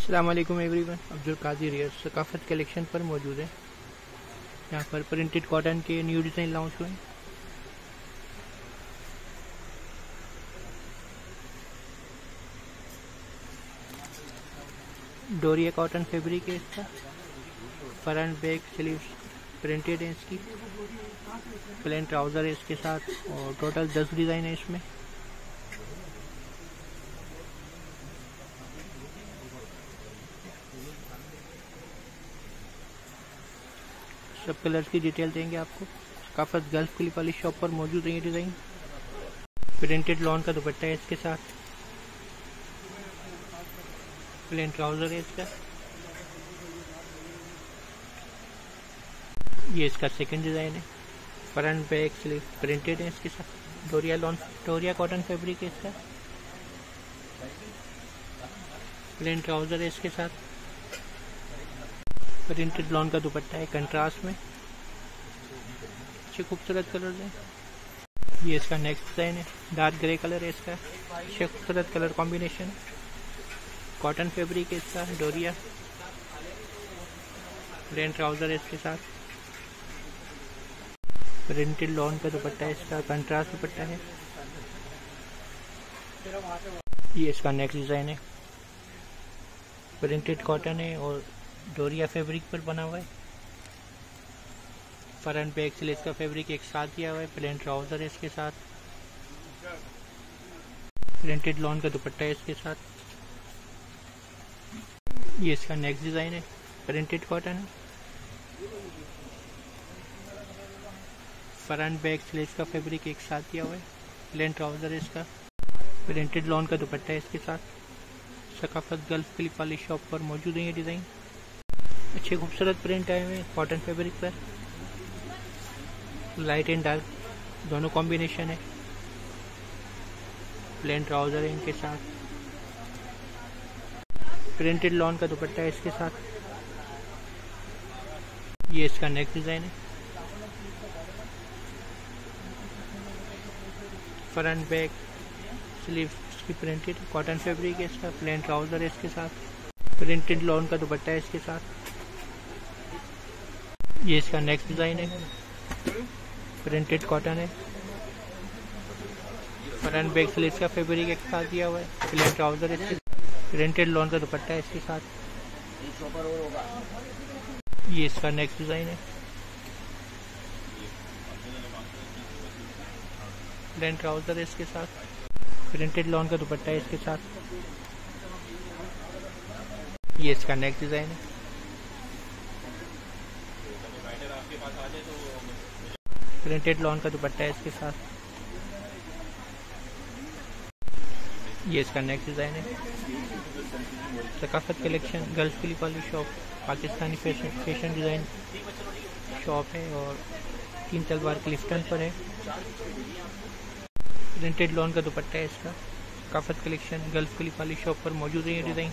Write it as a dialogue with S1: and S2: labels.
S1: अल्लाम everyone Abdul Qadir रियर सकाफत collection पर मौजूद है। यहाँ पर प्रिंटेड कॉटन के न्यू डिज़ाइन लॉन्च हुए डोरिया कॉटन फैब्रिक है इसका। फ्रंट बैक स्लीव प्रिंटेड है इसकी। प्लेन ट्राउज़र है इसके साथ। और टोटल दस डिज़ाइन है इसमें। सब कलर्स की डिटेल देंगे आपको। काफत गल्फ क्लिप वाली शॉप पर मौजूद है डिज़ाइन। प्रिंटेड लॉन का दुपट्टा है इसके साथ। प्लेन ट्राउज़र है इसका। ये इसका सेकंड डिज़ाइन है। फ्रंट बैक स्लीव प्रिंटेड है इसके साथ। डोरिया लॉन डोरिया कॉटन फैब्रिक है इसका। प्लेन ट्राउज़र है इसके साथ। प्रिंटेड लॉन का दुपट्टा है कंट्रास्ट में। अच्छे खूबसूरत कलर है ये इसका नेक्स्ट डिज़ाइन है। डार्क ग्रे कलर है इसका। अच्छे खूबसूरत कलर कॉम्बिनेशन कॉटन फैब्रिक है इसका डोरिया प्लेन ट्राउज़र है इसके साथ। प्रिंटेड लॉन का दुपट्टा है इसका कंट्रास्ट दुपट्टा है। ये इसका नेक्स्ट डिज़ाइन है। प्रिंटेड कॉटन है और डोरिया फैब्रिक पर बना हुआ है। फ्रंट बैक से इसका फैब्रिक एक साथ दिया हुआ है प्लेन ट्राउज़र है इसके साथ। प्रिंटेड लॉन का दुपट्टा है इसके साथ। ये इसका नेक्स्ट डिज़ाइन है प्रिंटेड कॉटन है। फ्रंट बैक से इसका फैब्रिक एक साथ दिया हुआ है प्लेन ट्राउज़र है इसका। प्रिंटेड लॉन का दुपट्टा है इसके साथ। सकाफत गल्फ क्लिप वाली शॉप पर मौजूद है ये डिज़ाइन अच्छे खूबसूरत प्रिंट आए हुए हैं कॉटन फैब्रिक पर। लाइट एंड डार्क दोनों कॉम्बिनेशन है। प्लेन ट्राउज़र है इनके साथ। प्रिंटेड लॉन का दुपट्टा है इसके साथ। ये इसका नेक डिज़ाइन है। फ्रंट बैक स्लीव की प्रिंटेड कॉटन फैब्रिक है इसका प्लेन ट्राउज़र है इसके साथ। प्रिंटेड लॉन का दुपट्टा है इसके साथ। ये इसका नेक्स्ट डिज़ाइन है। प्रिंटेड कॉटन है। फ्रंट बैक स्लीव का फैब्रिक एक साथ दिया हुआ है। प्लेन ट्राउज़र है प्रिंटेड लॉन का दुपट्टा है इसके साथ। ये इसका नेक्स्ट डिज़ाइन है। प्लेन ट्राउज़र है इसके साथ। प्रिंटेड लॉन का दुपट्टा है इसके साथ। ये इसका नेक्स्ट डिज़ाइन है। प्रिंटेड लॉन का दुपट्टा है इसके साथ। ये इसका नेक्स्ट डिज़ाइन है। सकाफत कलेक्शन गर्ल्स के लिए वाली shop Pakistani fashion fashion design shop है और तीन तलवार क्लिफ्टन पर है। प्रिंटेड लॉन का दुपट्टा है इसका। सकाफत कलेक्शन गर्ल्स के लिए वाली शॉप पर मौजूद है ये डिज़ाइन